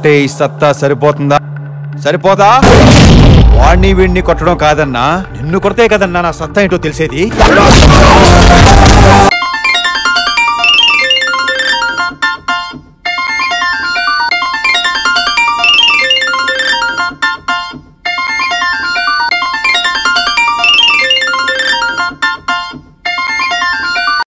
అంటే ఈ సత్తా సరిపోతుందా? సరిపోదా? వాణ్ణి వీణ్ణి కొట్టడం కాదన్నా. నిన్ను కొడితే కదన్నా నా సత్తా ఏంటో తెలిసేది?